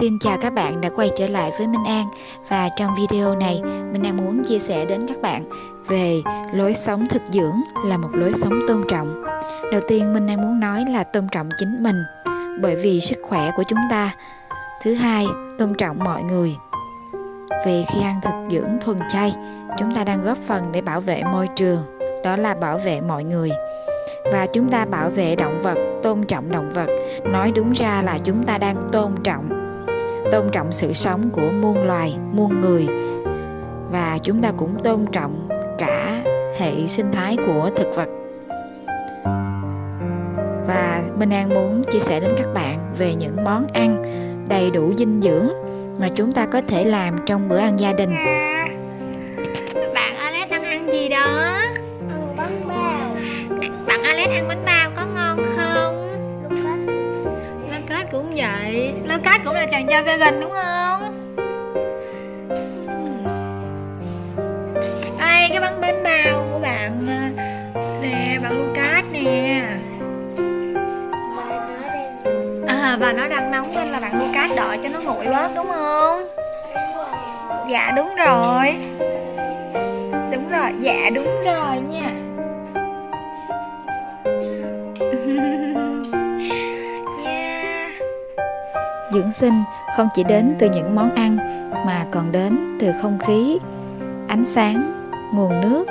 Xin chào các bạn đã quay trở lại với Minh An và trong video này Minh An muốn chia sẻ đến các bạn về lối sống thực dưỡng là một lối sống tôn trọng. Đầu tiên Minh An muốn nói là tôn trọng chính mình bởi vì sức khỏe của chúng ta. Thứ hai, tôn trọng mọi người. Vì khi ăn thực dưỡng thuần chay, chúng ta đang góp phần để bảo vệ môi trường, đó là bảo vệ mọi người và chúng ta bảo vệ động vật tôn trọng động vật nói đúng ra là chúng ta đang tôn trọng tôn trọng sự sống của muôn loài muôn người. Và chúng ta cũng tôn trọng cả hệ sinh thái của thực vật. Và Minh An muốn chia sẻ đến các bạn về những món ăn đầy đủ dinh dưỡng mà chúng ta có thể làm trong bữa ăn gia đình. Bạn Alex đang ăn gì đó? Bánh bao. Bạn Alex ăn bánh bao Lucas cũng là chàng trai vegan đúng không? Đây cái bánh bánh bao của bạn à, nè bạn Lucas nè. À, và nó đang nóng nên là bạn Lucas đợi cho nó nguội bớt đúng không? Dạ đúng rồi. Đúng rồi dạ đúng rồi nha. Dưỡng sinh không chỉ đến từ những món ăn, mà còn đến từ không khí, ánh sáng, nguồn nước.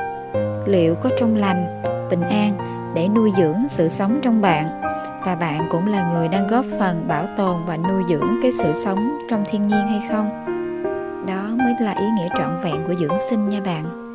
Liệu có trong lành, bình an để nuôi dưỡng sự sống trong bạn? Và bạn cũng là người đang góp phần bảo tồn và nuôi dưỡng cái sự sống trong thiên nhiên hay không? Đó mới là ý nghĩa trọn vẹn của dưỡng sinh nha bạn.